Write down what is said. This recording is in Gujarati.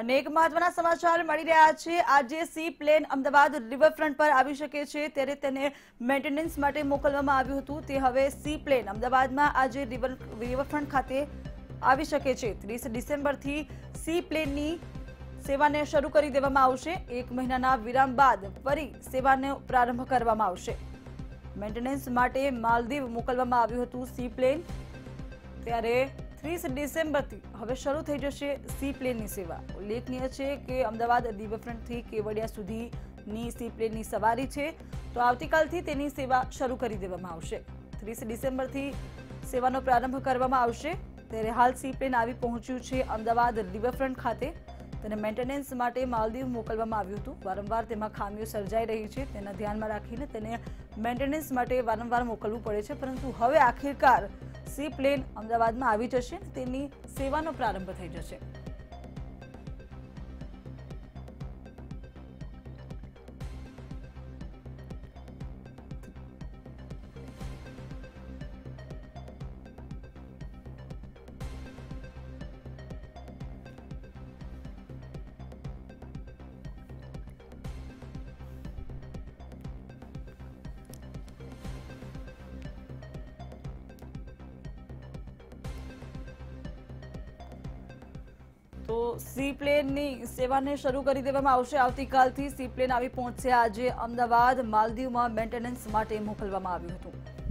અને એક મહત્વના સમાચાર મળી રહ્યા છે. આજે સી પ્લેન અમદાવાદ રિવરફ્રન્ટ પર આવી શકે છે. ત્યારે તેને મેન્ટેનન્સ માટે મોકલવામાં આવ્યું હતું. તે હવે સી પ્લેન અમદાવાદમાં આજે રિવર, રિવરફ્રન્ટ ખાતે આવી શકે છે. ત્રીસ ડિસેમ્બરથી સી પ્લેનની સેવાને શરૂ કરી દેવામાં આવશે. એક મહિનાના વિરામ બાદ ફરી સેવાનો પ્રારંભ કરવામાં આવશે. મેન્ટેનન્સ માટે માલદીવ મોકલવામાં આવ્યું હતું સી પ્લેન. ત્યારે ત્રીસ ડિસેમ્બરથી હવે શરૂ થઈ જશે સી પ્લેનની સેવા. ઉલ્લેખનીય છે કે અમદાવાદ રિવરફ્રન્ટથી કેવડિયા સુધીની સી પ્લેનની સવારી છે. તો આવતીકાલથી તેની સેવા શરૂ કરી દેવામાં આવશે. ત્રીસ ડિસેમ્બરથી સેવાનો પ્રારંભ કરવામાં આવશે. ત્યારે હાલ સી પ્લેન આવી પહોંચ્યું છે અમદાવાદ રિવરફ્રન્ટ ખાતે. તેને મેન્ટેનન્સ માટે માલદીવ મોકલવામાં આવ્યું હતું. વારંવાર તેમાં ખામીઓ સર્જાઈ રહી છે. તેના ધ્યાનમાં રાખીને તેને મેન્ટેનન્સ માટે વારંવાર મોકલવું પડે છે. પરંતુ હવે આખિરકાર સી પ્લેન અમદાવાદમાં આવી જશે તેની સેવાનો પ્રારંભ થઈ જશે. તો સી પ્લેનની સેવાને શરૂ કરી દેવામાં આવશે. આવતીકાલથી સી પ્લેન આવી પહોંચશે આજે અમદાવાદ, માલદીવમાં મેન્ટેનન્સ માટે મોકલવામાં આવ્યું હતું.